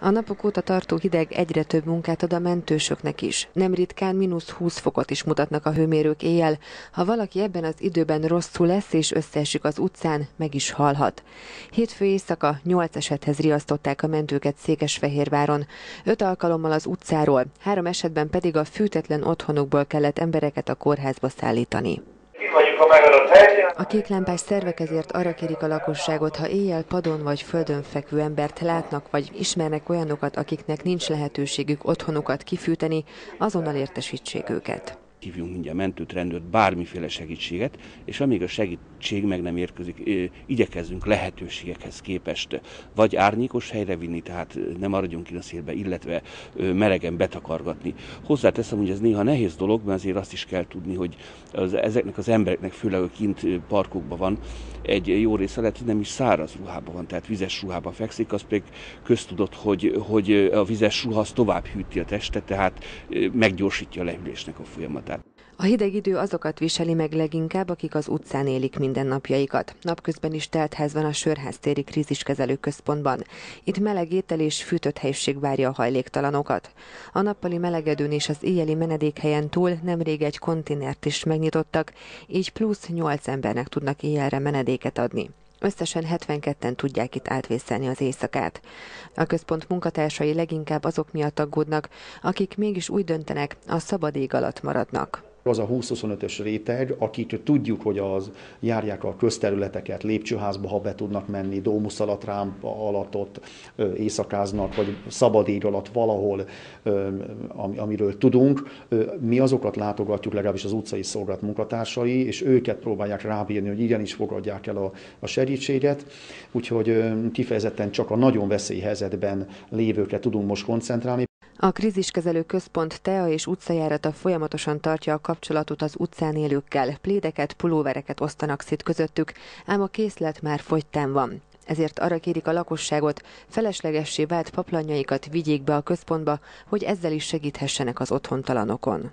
A napok óta tartó hideg egyre több munkát ad a mentősöknek is. Nem ritkán mínusz 20 fokot is mutatnak a hőmérők éjjel. Ha valaki ebben az időben rosszul lesz és összeesik az utcán, meg is halhat. Hétfő éjszaka 8 esethez riasztották a mentőket Székesfehérváron. Öt alkalommal az utcáról, három esetben pedig a fűtetlen otthonukból kellett embereket a kórházba szállítani. A kéklámpás szervek ezért arra kérik a lakosságot, ha éjjel padon vagy földön fekvő embert látnak, vagy ismernek olyanokat, akiknek nincs lehetőségük otthonukat kifűteni, azonnal értesítsék őket hívjunk mindjárt mentőt, rendőrt, bármiféle segítséget, és amíg a segítség meg nem érkezik, igyekezzünk lehetőségekhez képest vagy árnyékos helyre vinni, tehát nem maradjunk ki a szélbe, illetve melegen betakargatni. Hozzáteszem, hogy ez néha nehéz dolog, mert azért azt is kell tudni, hogy az, ezeknek az embereknek, főleg a kint parkokban van, egy jó része lehet, hogy nem is száraz ruhában van, tehát vizes ruhában fekszik, az pedig köztudott, hogy, hogy a vizes ruha az tovább hűti a testet, tehát meggyorsítja a lehűlésnek a folyamatát. A hideg idő azokat viseli meg leginkább, akik az utcán élik mindennapjaikat. Napközben is teltház van a Sörháztéri kríziskezelő központban. Itt meleg étel és fűtött helység várja a hajléktalanokat. A nappali melegedőn és az éjjeli menedékhelyen túl nemrég egy kontinert is megnyitottak, így plusz 8 embernek tudnak éjjelre menedéket adni. Összesen 72-en tudják itt átvészelni az éjszakát. A központ munkatársai leginkább azok miatt aggódnak, akik mégis úgy döntenek, a szabad ég alatt maradnak az a 20-25-ös réteg, akik tudjuk, hogy az járják a közterületeket, lépcsőházba, ha be tudnak menni, Dómusz alatt, rámpa alatt ott éjszakáznak, vagy szabadégy alatt valahol, amiről tudunk. Mi azokat látogatjuk, legalábbis az utcai szolgálat munkatársai, és őket próbálják rábírni, hogy igenis fogadják el a, a segítséget. Úgyhogy kifejezetten csak a nagyon veszélyhelyzetben lévőkre tudunk most koncentrálni. A kríziskezelő központ TEA és utcajárata folyamatosan tartja a kapcsolatot az utcán élőkkel, plédeket, pulóvereket osztanak szét közöttük, ám a készlet már fogytán van. Ezért arra kérik a lakosságot, feleslegessé vált paplanjaikat vigyék be a központba, hogy ezzel is segíthessenek az otthontalanokon.